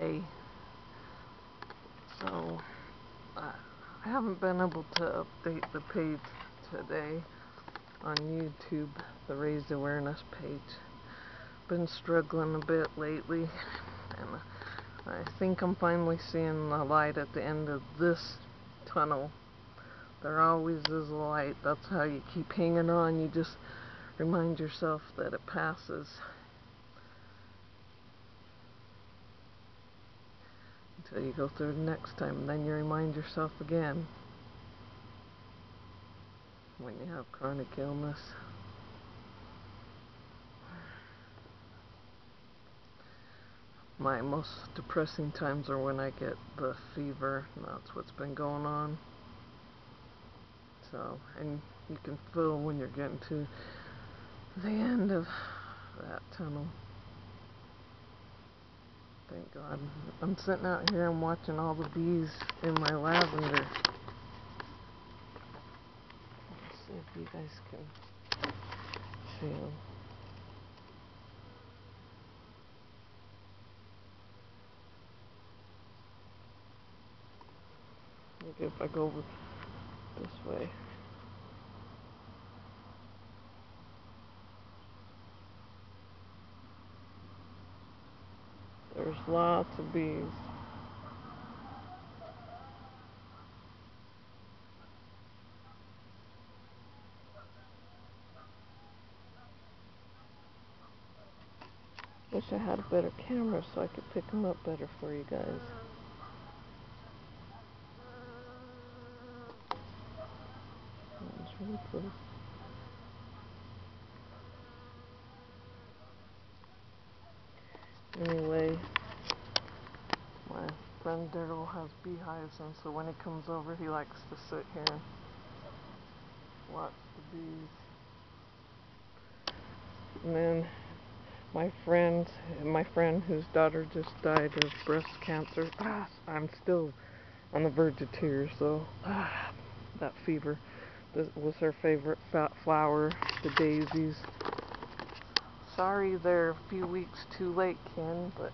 So, I haven't been able to update the page today on YouTube, the Raised Awareness page. Been struggling a bit lately, and I think I'm finally seeing the light at the end of this tunnel. There always is a light. That's how you keep hanging on. You just remind yourself that it passes. Until you go through the next time. And then you remind yourself again. When you have chronic illness. My most depressing times are when I get the fever. That's what's been going on. So, and you can feel when you're getting to the end of that tunnel. Thank God. I'm sitting out here and watching all the bees in my lavender. Let's see if you guys can see them. Maybe if I go this way. There's lots of bees. Wish I had a better camera so I could pick them up better for you guys. That's really pretty. Anyway, my friend Daryl has beehives, and so when he comes over, he likes to sit here and watch the bees. And then my friend, my friend whose daughter just died of breast cancer. Ah, I'm still on the verge of tears, though. Ah, that fever. This was her favorite flower, the daisies. Sorry they're a few weeks too late, Ken, but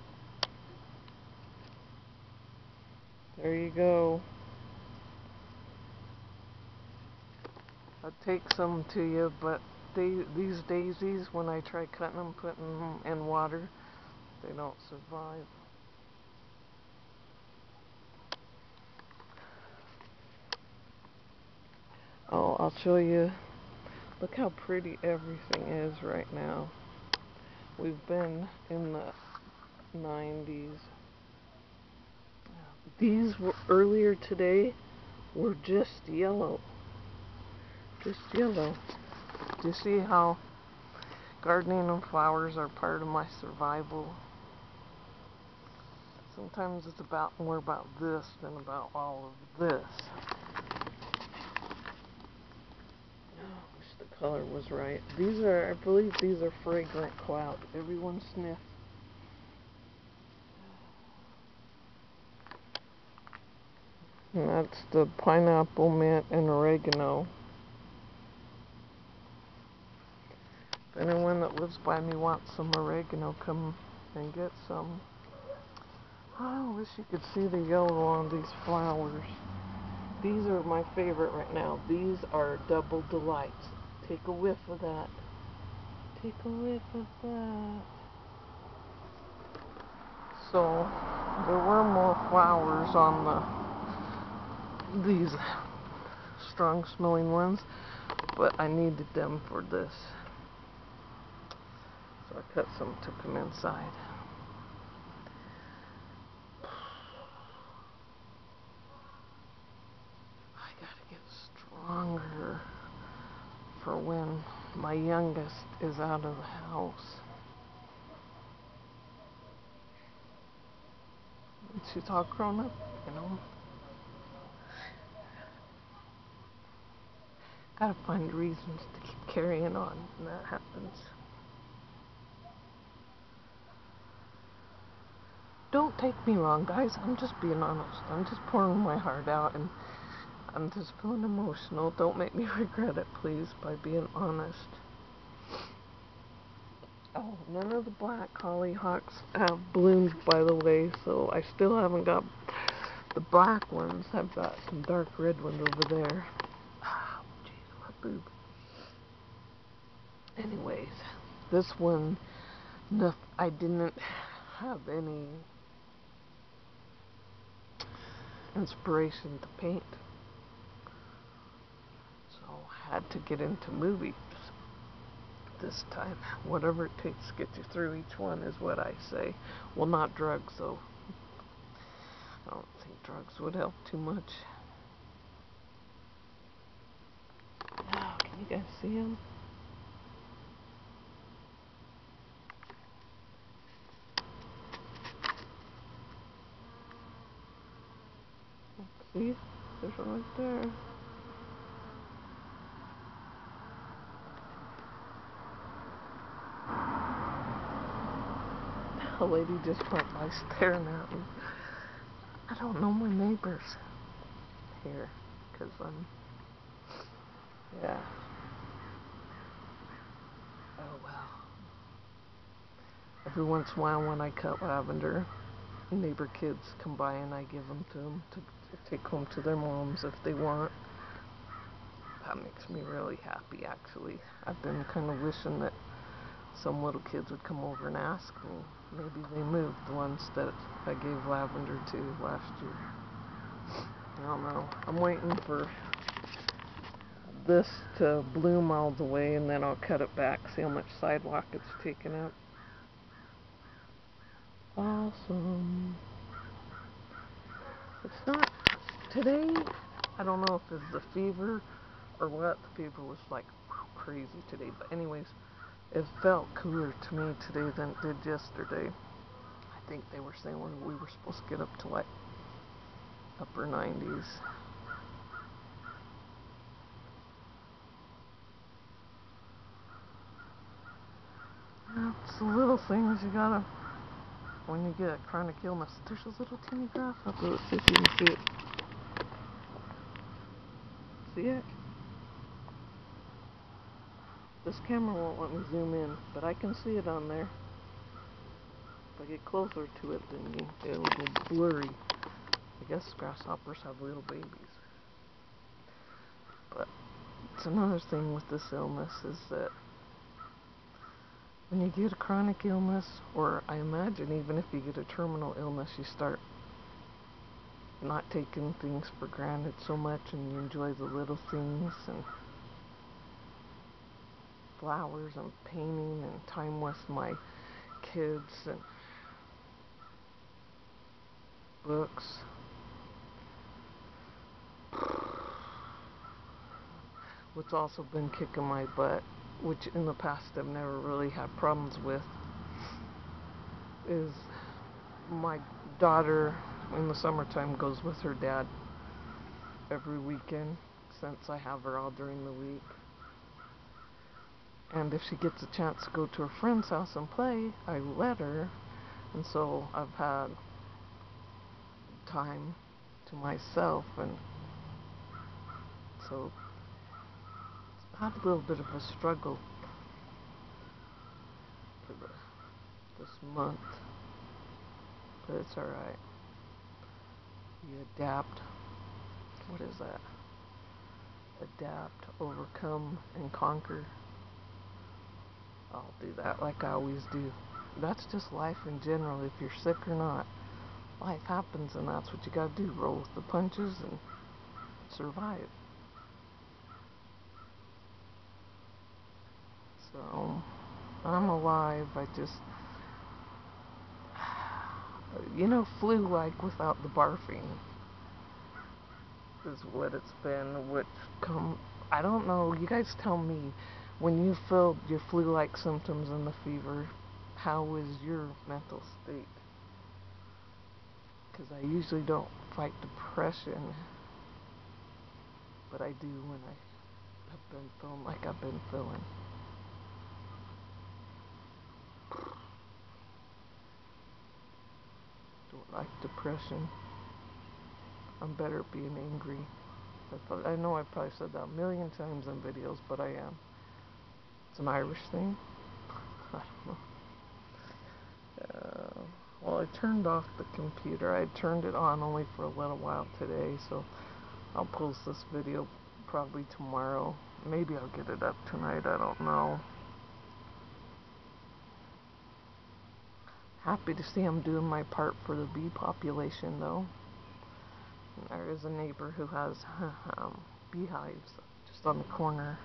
there you go. I'd take some to you, but they, these daisies, when I try cutting them, putting them in water, they don't survive. Oh, I'll show you. Look how pretty everything is right now. We've been in the 90s. These were earlier today were just yellow. Just yellow. Do you see how gardening and flowers are part of my survival? Sometimes it's about more about this than about all of this. Oh, wish the color was right. These are, I believe these are fragrant cloud. Everyone sniff. And that's the pineapple, mint, and oregano. If anyone that lives by me wants some oregano, come and get some. I wish you could see the yellow on these flowers. These are my favorite right now. These are double delights. Take a whiff of that. Take a whiff of that. So, there were more flowers on the these strong smelling ones, but I needed them for this. So I cut some, took them inside. I gotta get stronger for when my youngest is out of the house. She's all grown up, you know. Gotta find reasons to keep carrying on when that happens. Don't take me wrong, guys. I'm just being honest. I'm just pouring my heart out and I'm just feeling emotional. Don't make me regret it, please, by being honest. Oh, none of the black hollyhocks have bloomed, by the way, so I still haven't got the black ones. I've got some dark red ones over there. Boob. Anyways, this one, no, I didn't have any inspiration to paint. So I had to get into movies this time. Whatever it takes to get you through each one is what I say. Well, not drugs, though. I don't think drugs would help too much. Oh, can you guys see him? See? There's one right there. A lady just went by staring at me. I don't know my neighbors here because I'm, yeah. Oh well. Every once in a while when I cut lavender, neighbor kids come by and I give them to them to, take home to their moms if they want. That makes me really happy actually. I've been kind of wishing that some little kids would come over and ask me. Maybe they moved the ones that I gave lavender to last year. I don't know. I'm waiting for this to bloom all the way and then I'll cut it back, see how much sidewalk it's taken up. Awesome. It's not, today, I don't know if it's the fever or what. The fever was like crazy today, but anyways, it felt cooler to me today than it did yesterday. I think they were saying we were supposed to get up to like upper 90s. it's the little things you gotta, when you get chronic illness. There's a little teeny grasshopper. Let's see if you can see it. See it? This camera won't let me zoom in, but I can see it on there. If I get closer to it, then you it'll go blurry. I guess grasshoppers have little babies. But it's another thing with this illness is that when you get a chronic illness, or I imagine even if you get a terminal illness, you start not taking things for granted so much and you enjoy the little things and flowers and painting and time with my kids and books. What's also been kicking my butt, which in the past I've never really had problems with, is my daughter in the summertime goes with her dad every weekend since I have her all during the week. And if she gets a chance to go to her friend's house and play, I let her. And so I've had time to myself and so had a little bit of a struggle for the, this month. But it's alright. You adapt. What is that? Adapt, overcome, and conquer. I'll do that like I always do. That's just life in general, if you're sick or not. Life happens and that's what you gotta do. Roll with the punches and survive. So, I'm alive. I just, you know, flu-like without the barfing is what it's been, which come, I don't know, you guys tell me, when you feel your flu-like symptoms and the fever, how is your mental state? Because I usually don't fight depression, but I do when I have been feeling like I've been feeling. Like depression. I'm better at being angry. I, I know I've probably said that a million times in videos, but I am. It's an Irish thing. I don't know. Uh, well, I turned off the computer. I turned it on only for a little while today, so I'll post this video probably tomorrow. Maybe I'll get it up tonight, I don't know. Happy to see I'm doing my part for the bee population, though. There is a neighbor who has um, beehives just on the corner.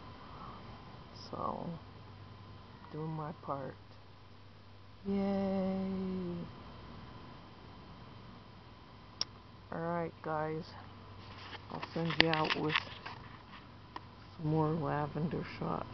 So, doing my part. Yay! Alright, guys. I'll send you out with some more lavender shots.